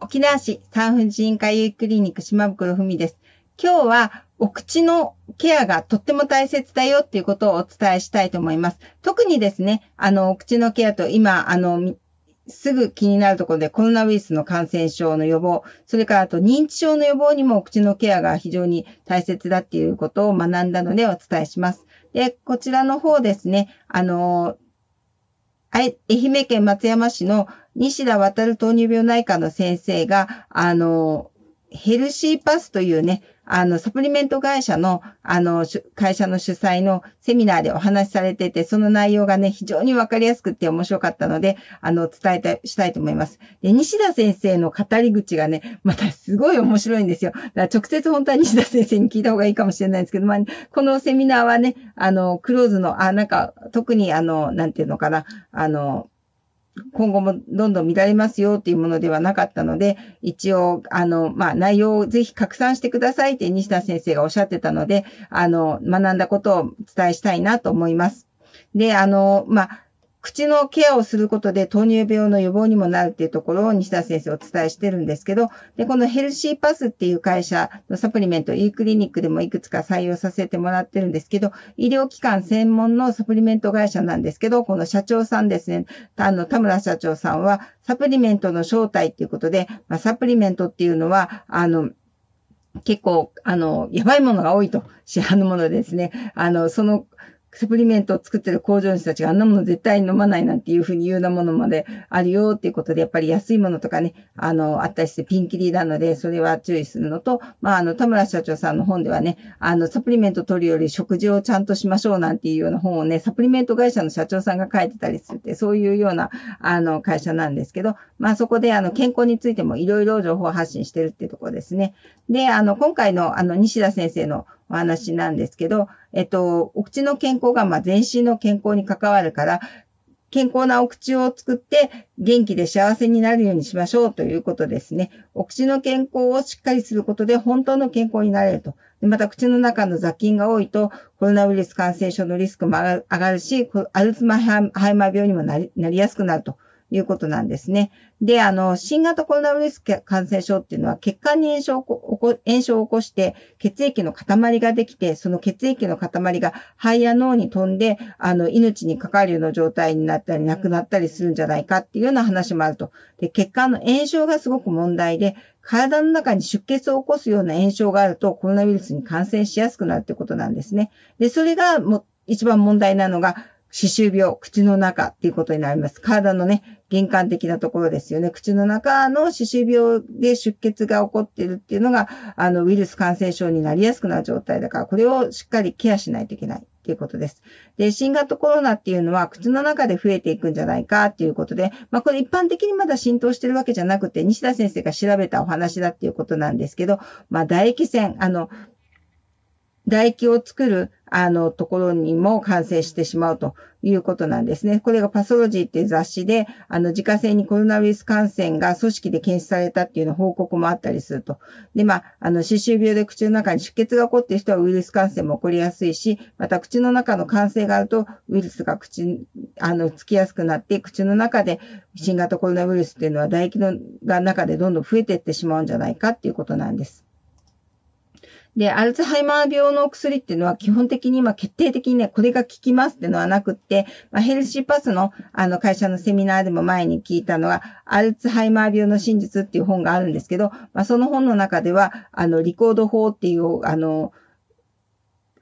沖縄市産婦人科医クリニック島袋文です。今日はお口のケアがとっても大切だよっていうことをお伝えしたいと思います。特にですね、あの、お口のケアと今、あの、すぐ気になるところでコロナウイルスの感染症の予防、それからあと認知症の予防にもお口のケアが非常に大切だっていうことを学んだのでお伝えします。で、こちらの方ですね、あの、愛媛県松山市の西田渡る糖尿病内科の先生が、あの、ヘルシーパスというね、あの、サプリメント会社の、あの、会社の主催のセミナーでお話しされてて、その内容がね、非常にわかりやすくて面白かったので、あの、伝えた、したいと思います。で、西田先生の語り口がね、またすごい面白いんですよ。だから直接本当は西田先生に聞いた方がいいかもしれないんですけど、まあ、このセミナーはね、あの、クローズの、あ、なんか、特にあの、なんていうのかな、あの、今後もどんどん乱れますよっていうものではなかったので、一応、あの、まあ、内容をぜひ拡散してくださいって西田先生がおっしゃってたので、あの、学んだことをお伝えしたいなと思います。で、あの、まあ、口のケアをすることで糖尿病の予防にもなるっていうところを西田先生お伝えしてるんですけど、で、このヘルシーパスっていう会社のサプリメント、e クリニックでもいくつか採用させてもらってるんですけど、医療機関専門のサプリメント会社なんですけど、この社長さんですね、あの、田村社長さんは、サプリメントの正体っていうことで、まあ、サプリメントっていうのは、あの、結構、あの、やばいものが多いと、市販のものですね。あの、その、サプリメントを作ってる工場主たちがあんなもの絶対飲まないなんていうふうに言うようなものまであるよっていうことで、やっぱり安いものとかね、あの、あったりしてピンキリなので、それは注意するのと、まあ、あの、田村社長さんの本ではね、あの、サプリメント取るより食事をちゃんとしましょうなんていうような本をね、サプリメント会社の社長さんが書いてたりするって、そういうような、あの、会社なんですけど、まあ、そこで、あの、健康についてもいろいろ情報発信してるっていうところですね。で、あの、今回の、あの、西田先生のお話なんですけど、えっと、お口の健康が、まあ、全身の健康に関わるから、健康なお口を作って元気で幸せになるようにしましょうということですね。お口の健康をしっかりすることで本当の健康になれると。また口の中の雑菌が多いとコロナウイルス感染症のリスクも上がるし、アルツマハイマー病にもなりやすくなるということなんですね。で、あの、新型コロナウイルス感染症っていうのは血管に炎症を炎症を起こして血液の塊ができて、その血液の塊が肺や脳に飛んで、あの、命に関わるような状態になったり、亡くなったりするんじゃないかっていうような話もあると。で、血管の炎症がすごく問題で、体の中に出血を起こすような炎症があるとコロナウイルスに感染しやすくなるってことなんですね。で、それがも一番問題なのが、歯周病、口の中っていうことになります。体のね、玄関的なところですよね。口の中の歯周病で出血が起こってるっていうのが、あの、ウイルス感染症になりやすくなる状態だから、これをしっかりケアしないといけない。っていうことです。で、新型コロナっていうのは口の中で増えていくんじゃないかっていうことで、まあこれ一般的にまだ浸透してるわけじゃなくて、西田先生が調べたお話だっていうことなんですけど、まあ唾液腺、あの、唾液を作る、あの、ところにも感染してしまうということなんですね。これがパソロジーっていう雑誌で、あの、自家製にコロナウイルス感染が組織で検出されたっていうの報告もあったりすると。で、まあ、あの、歯周病で口の中に出血が起こっている人はウイルス感染も起こりやすいし、また口の中の感染があると、ウイルスが口、あの、つきやすくなって、口の中で新型コロナウイルスっていうのは唾液のが中でどんどん増えていってしまうんじゃないかっていうことなんです。で、アルツハイマー病のお薬っていうのは基本的に今決定的にね、これが効きますっていうのはなくって、まあ、ヘルシーパスのあの会社のセミナーでも前に聞いたのは、アルツハイマー病の真実っていう本があるんですけど、まあ、その本の中では、あの、リコード法っていう、あの、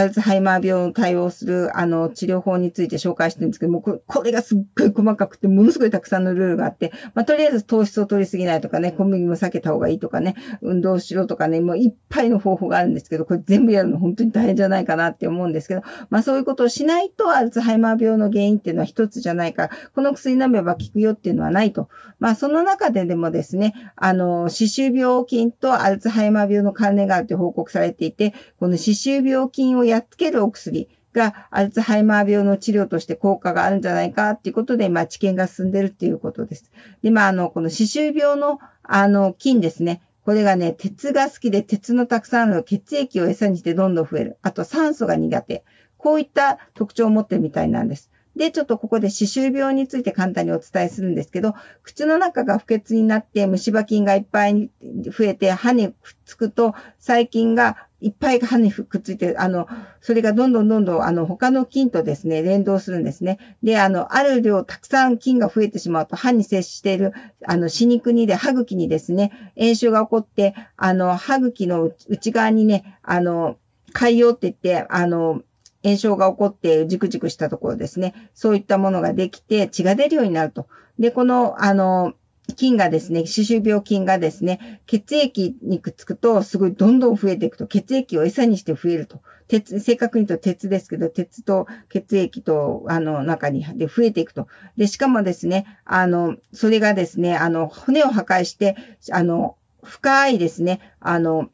アルツハイマー病を対応する、あの、治療法について紹介してるんですけども、これがすっごい細かくて、ものすごいたくさんのルールがあって、まあ、とりあえず糖質を取りすぎないとかね、小麦も避けた方がいいとかね、運動しろとかね、もういっぱいの方法があるんですけど、これ全部やるの本当に大変じゃないかなって思うんですけど、まあ、そういうことをしないと、アルツハイマー病の原因っていうのは一つじゃないから、この薬飲めば効くよっていうのはないと。まあ、その中ででもですね、あの、歯周病菌とアルツハイマー病の関連があると報告されていて、この歯周病菌をやっつけるお薬がアルツハイマー病の治療として効果があるんじゃないかっていうことで、まあ、治験が進んでるっていうことです。で、まあ、あの、この歯周病の、あの、菌ですね。これがね、鉄が好きで鉄のたくさんある血液を餌にしてどんどん増える。あと酸素が苦手。こういった特徴を持ってるみたいなんです。で、ちょっとここで歯周病について簡単にお伝えするんですけど、口の中が不潔になって虫歯菌がいっぱいに増えて歯にくっつくと細菌がいっぱい歯にくっついて、あの、それがどんどんどんどん、あの、他の菌とですね、連動するんですね。で、あの、ある量たくさん菌が増えてしまうと、歯に接している、あの、歯肉にで、歯茎にですね、炎症が起こって、あの、歯茎の内側にね、あの、海洋って言って、あの、炎症が起こってじくじくしたところですね。そういったものができて血が出るようになると。で、この、あの、菌がですね、歯周病菌がですね、血液にくっつくと、すごいどんどん増えていくと、血液を餌にして増えると。鉄、正確に言うと鉄ですけど、鉄と血液と、あの、中に、で、増えていくと。で、しかもですね、あの、それがですね、あの、骨を破壊して、あの、深いですね、あの、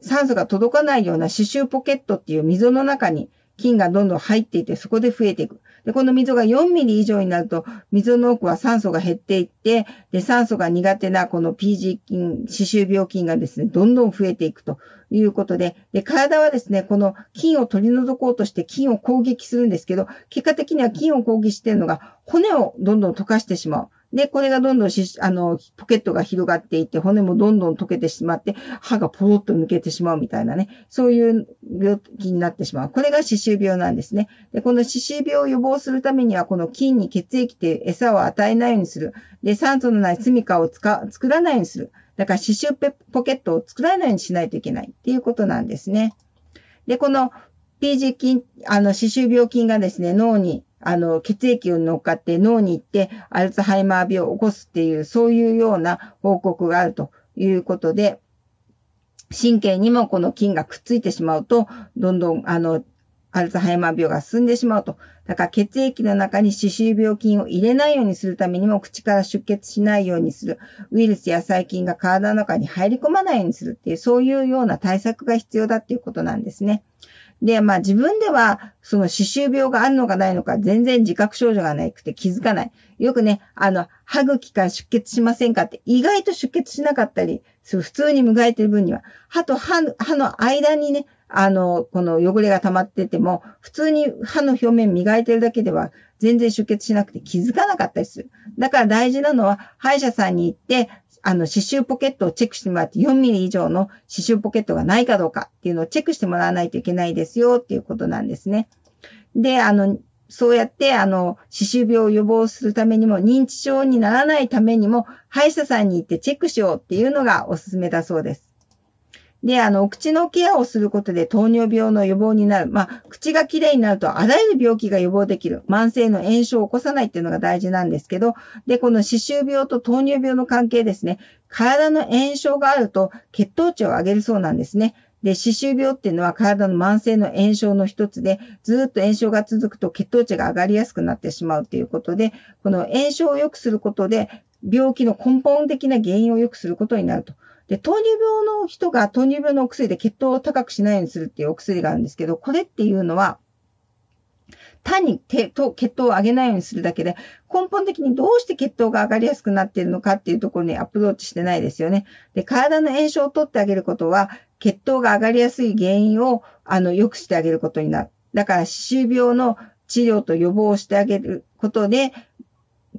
酸素が届かないような刺繍ポケットっていう溝の中に菌がどんどん入っていて、そこで増えていく。で、この溝が4ミリ以上になると、溝の奥は酸素が減っていって、で、酸素が苦手なこの PG 菌、歯周病菌がですね、どんどん増えていくということで、で、体はですね、この菌を取り除こうとして菌を攻撃するんですけど、結果的には菌を攻撃しているのが骨をどんどん溶かしてしまう。で、これがどんどんし、あの、ポケットが広がっていって、骨もどんどん溶けてしまって、歯がポロッと抜けてしまうみたいなね、そういう病気になってしまう。これが歯周病なんですね。で、この歯周病を予防するためには、この菌に血液で餌を与えないようにする。で、酸素のない住処を使作らないようにする。だから、歯周ポケットを作らないようにしないといけないっていうことなんですね。で、この PG 菌、あの、歯周病菌がですね、脳にあの、血液を乗っかって脳に行ってアルツハイマー病を起こすっていう、そういうような報告があるということで、神経にもこの菌がくっついてしまうと、どんどん、あの、アルツハイマー病が進んでしまうと。だから血液の中に歯周病菌を入れないようにするためにも口から出血しないようにする。ウイルスや細菌が体の中に入り込まないようにするっていう、そういうような対策が必要だっていうことなんですね。で、まあ自分では、その歯周病があるのかないのか全然自覚症状がないくて気づかない。よくね、あの、歯茎から出血しませんかって意外と出血しなかったり。普通に磨いてる分には。歯と歯の間にね、あの、この汚れが溜まってても、普通に歯の表面磨いてるだけでは全然出血しなくて気づかなかったりする。だから大事なのは、歯医者さんに行って、あの、刺繍ポケットをチェックしてもらって、4ミリ以上の刺繍ポケットがないかどうかっていうのをチェックしてもらわないといけないですよっていうことなんですね。で、あの、そうやって、あの、歯周病を予防するためにも、認知症にならないためにも、歯医者さんに行ってチェックしようっていうのがおすすめだそうです。で、あの、お口のケアをすることで糖尿病の予防になる。まあ、口がきれいになると、あらゆる病気が予防できる。慢性の炎症を起こさないっていうのが大事なんですけど、で、この歯周病と糖尿病の関係ですね。体の炎症があると、血糖値を上げるそうなんですね。で、歯周病っていうのは体の慢性の炎症の一つで、ずっと炎症が続くと血糖値が上がりやすくなってしまうということで、この炎症を良くすることで、病気の根本的な原因を良くすることになると。で、糖尿病の人が糖尿病のお薬で血糖を高くしないようにするっていうお薬があるんですけど、これっていうのは、単に血糖を上げないようにするだけで、根本的にどうして血糖が上がりやすくなっているのかっていうところにアプローチしてないですよね。で、体の炎症を取ってあげることは、血糖が上がりやすい原因を、あの、良くしてあげることになる。だから、歯周病の治療と予防をしてあげることで、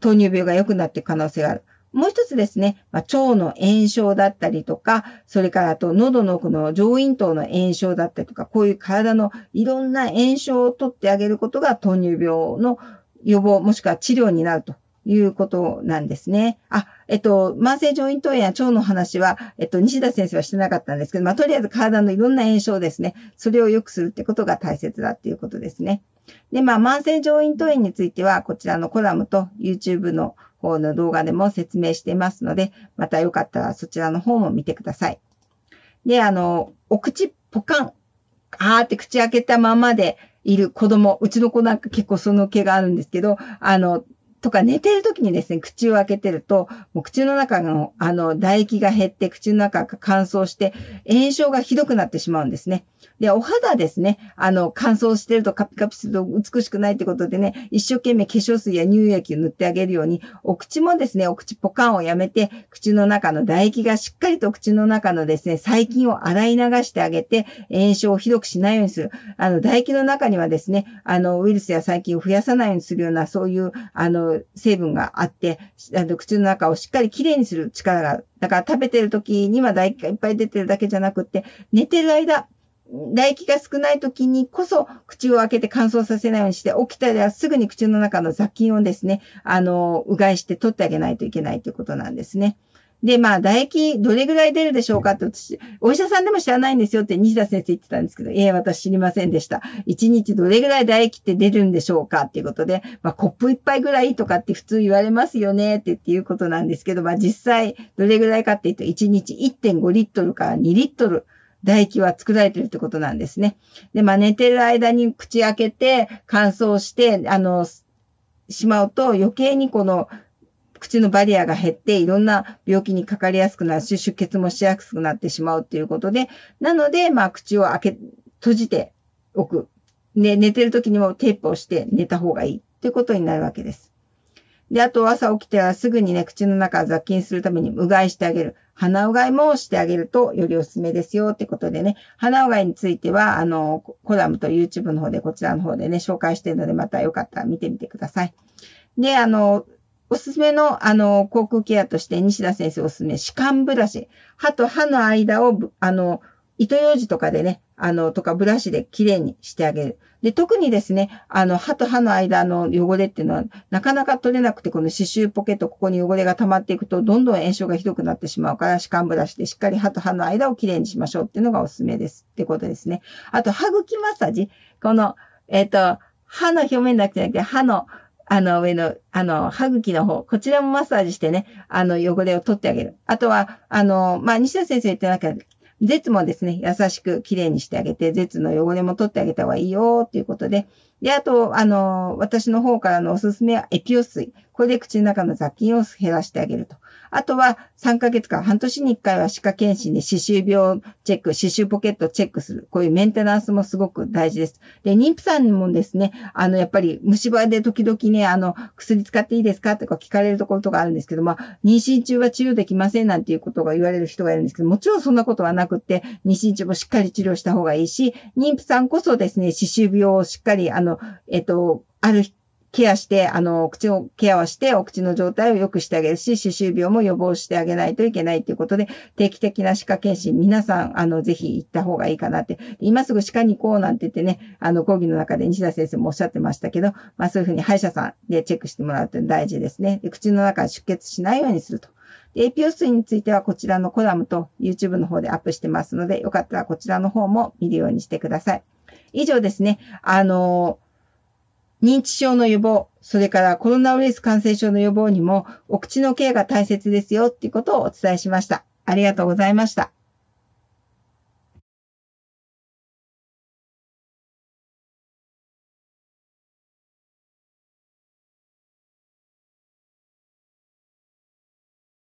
糖尿病が良くなっていく可能性がある。もう一つですね、まあ、腸の炎症だったりとか、それからあと喉の奥の上咽頭の炎症だったりとか、こういう体のいろんな炎症を取ってあげることが糖尿病の予防もしくは治療になるということなんですね。あ、えっと、慢性上咽頭炎や腸の話は、えっと、西田先生はしてなかったんですけど、まあ、とりあえず体のいろんな炎症ですね。それを良くするってことが大切だっていうことですね。で、まあ、慢性上咽頭炎については、こちらのコラムと YouTube の方の動画でも説明していますので、またよかったらそちらの方も見てください。で、あの、お口ポカン、あーって口開けたままでいる子供、うちの子なんか結構その毛があるんですけど、あの、とか寝てる時にですね、口を開けてると、もう口の中の、あの、唾液が減って、口の中が乾燥して、炎症がひどくなってしまうんですね。で、お肌ですね、あの、乾燥してるとカピカピすると美しくないってことでね、一生懸命化粧水や乳液を塗ってあげるように、お口もですね、お口ポカンをやめて、口の中の唾液がしっかりと口の中のですね、細菌を洗い流してあげて、炎症をひどくしないようにする。あの、唾液の中にはですね、あの、ウイルスや細菌を増やさないようにするような、そういう、あの、成分があって、あの、口の中をしっかりきれいにする力が。だから食べてる時には唾液がいっぱい出てるだけじゃなくて、寝てる間、唾液が少ない時にこそ口を開けて乾燥させないようにして、起きたらすぐに口の中の雑菌をですね、あの、うがいして取ってあげないといけないということなんですね。で、まあ、唾液、どれぐらい出るでしょうかって私、お医者さんでも知らないんですよって西田先生言ってたんですけど、いえ、私知りませんでした。1日どれぐらい唾液って出るんでしょうかっていうことで、まあ、コップ一杯ぐらいとかって普通言われますよねってっていうことなんですけど、まあ、実際どれぐらいかっていうと、1日1.5リットルから2リットル。唾液は作られてるってことなんですね。で、まあ寝てる間に口開けて乾燥して、あの、しまうと余計にこの口のバリアが減っていろんな病気にかかりやすくなるし、出血もしやすくなってしまうっていうことで、なので、まあ、口を開け、閉じておく。ね、寝てる時にもテープをして寝た方がいいっていうことになるわけです。で、あと朝起きてはすぐにね、口の中を雑菌するためにうがいしてあげる。鼻うがいもしてあげるとよりおすすめですよってことでね、鼻うがいについては、あの、コラムと YouTube の方でこちらの方でね、紹介してるので、またよかったら見てみてください。で、あの、おすすめの、あの、口腔ケアとして、西田先生おすすめ、歯間ブラシ。歯と歯の間を、あの、糸ようじとかでね、あの、とかブラシできれいにしてあげる。で、特にですね、あの、歯と歯の間の汚れっていうのは、なかなか取れなくて、この刺繍ポケット、ここに汚れが溜まっていくと、どんどん炎症がひどくなってしまうから、歯間ブラシでしっかり歯と歯の間をきれいにしましょうっていうのがおすすめです。ってことですね。あと、歯茎マッサージ。この、えっ、ー、と、歯の表面だけじゃなくて、歯の、あの、上の、あの、歯茎の方、こちらもマッサージしてね、あの、汚れを取ってあげる。あとは、あの、まあ、西田先生言ってなきゃ、舌もですね、優しくきれいにしてあげて、舌の汚れも取ってあげた方がいいよ、っていうことで。で、あと、あの、私の方からのおすすめはエピオ水。これで口の中の雑菌を減らしてあげると。あとは3ヶ月から半年に1回は歯科検診で歯周病チェック、歯周ポケットチェックする。こういうメンテナンスもすごく大事です。で、妊婦さんもですね、あの、やっぱり虫歯で時々ね、あの、薬使っていいですかとか聞かれるところとかあるんですけど、まあ、妊娠中は治療できませんなんていうことが言われる人がいるんですけど、もちろんそんなことはなくって、妊娠中もしっかり治療した方がいいし、妊婦さんこそですね、歯周病をしっかり、あの、えっと、あるケアして、あの、口をケアをして、お口の状態を良くしてあげるし、歯周病も予防してあげないといけないということで、定期的な歯科検診、皆さん、あの、ぜひ行った方がいいかなって。今すぐ歯科に行こうなんて言ってね、あの、講義の中で西田先生もおっしゃってましたけど、まあそういうふうに歯医者さんでチェックしてもらうって大事ですね。で口の中出血しないようにすると。で、エピオ水についてはこちらのコラムと YouTube の方でアップしてますので、よかったらこちらの方も見るようにしてください。以上ですね。あの認知症の予防、それからコロナウイルス感染症の予防にも、お口のケアが大切ですよっていうことをお伝えしました。ありがとうございました。